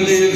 recently